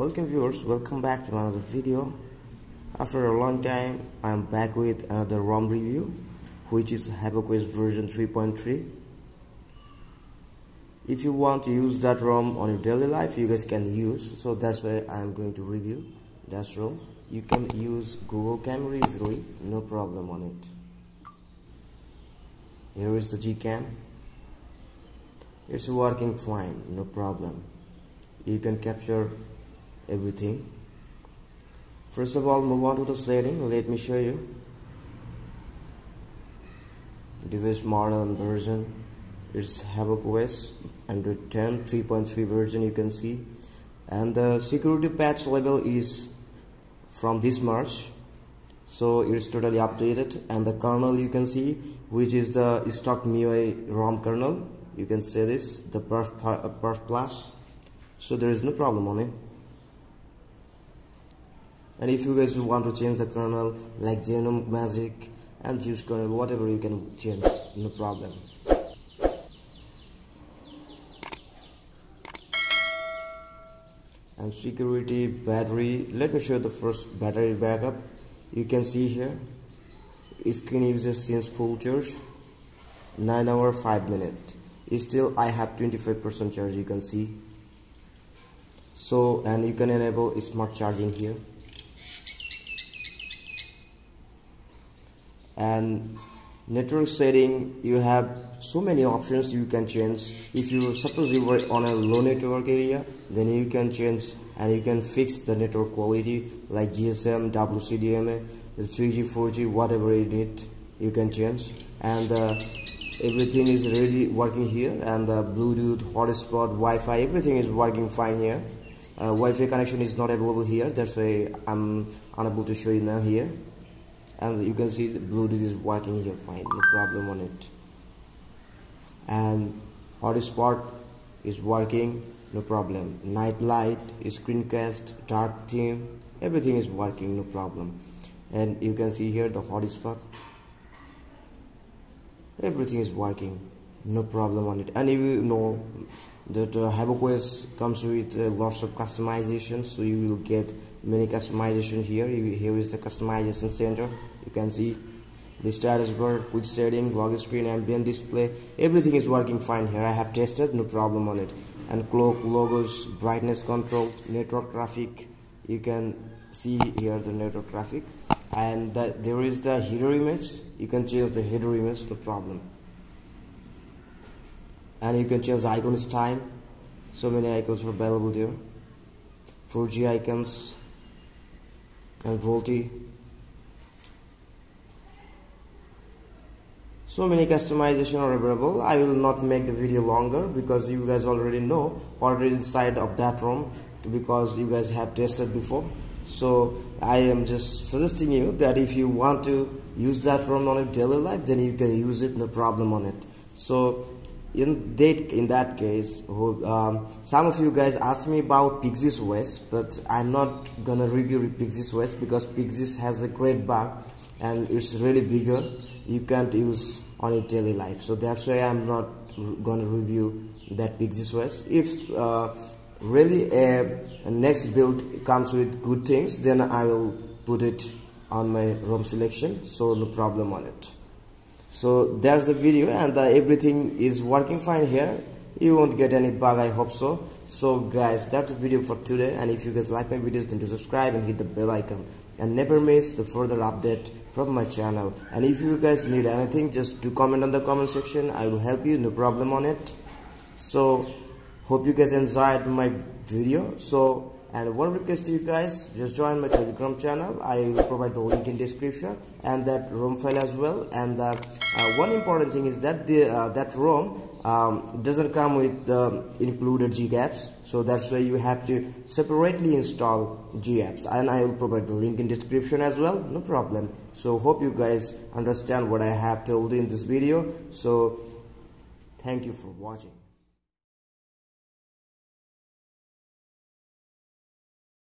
welcome viewers. Welcome back to another video. After a long time I'm back with another ROM review which is Havoc OS version 3.3 if you want to use that ROM on your daily life you guys can use so that's why I'm going to review that ROM. You can use Google Camera easily no problem on it. Here is the Gcam. It's working fine no problem. You can capture everything. First of all move on to the setting let me show you. Device model and version. It's Havoc OS Android 10 3.3 version you can see. And the security patch level is from this March. So it's totally updated. And the kernel you can see which is the stock MIUI ROM kernel. You can see this the perf, uh, perf plus. So there is no problem on it and if you guys want to change the kernel like genome magic and juice kernel whatever you can change no problem. And security battery let me show the first battery backup. You can see here screen uses since full charge 9 hour 5 minute. Still I have 25% charge you can see. So and you can enable smart charging here and network setting you have so many options you can change. If you suppose you were on a low network area then you can change and you can fix the network quality like GSM, WCDMA, 3G, 4G, whatever you need you can change. And uh, everything is really working here and the Bluetooth, hotspot, Wi-Fi everything is working fine here. Uh, Wi-Fi connection is not available here. That's why I'm unable to show you now here and you can see the Bluetooth is working here fine no problem on it. And hotspot is working no problem. Night light screencast dark theme everything is working no problem. And you can see here the hotspot. Everything is working no problem on it. And if you know that uh, Havoc OS comes with uh, lots of customizations so you will get many customization here. Here is the customization center. You can see the status bar quick setting log screen ambient display. Everything is working fine here. I have tested no problem on it. And clock logos brightness control network traffic. You can see here the network traffic. And the, there is the header image. You can change the header image no problem and you can change the icon style. So many icons are available there. 4G icons. And VoLTE so many customization are available. I will not make the video longer because you guys already know what is inside of that ROM because you guys have tested before. So I am just suggesting you that if you want to use that ROM on your daily life then you can use it no problem on it. So in that in that case um, some of you guys asked me about Pixys OS but I'm not gonna review Pixys OS because Pixys has a great bug and it's really bigger. You can't use on your daily life. So that's why I'm not gonna review that Pixys OS. If uh, really a, a next build comes with good things then I will put it on my ROM selection. So no problem on it so there's a video and uh, everything is working fine here. You won't get any bug i hope so. So guys that's the video for today. And if you guys like my videos then do subscribe and hit the bell icon. And never miss the further update from my channel. And if you guys need anything just do comment on the comment section. I will help you no problem on it. So hope you guys enjoyed my video. So and one request to you guys just join my telegram channel. I will provide the link in description and that rom file as well. And uh, uh, one important thing is that the uh, that rom um, doesn't come with the included gapps so that's why you have to separately install gapps and i will provide the link in description as well. No problem. So hope you guys understand what i have told in this video. So thank you for watching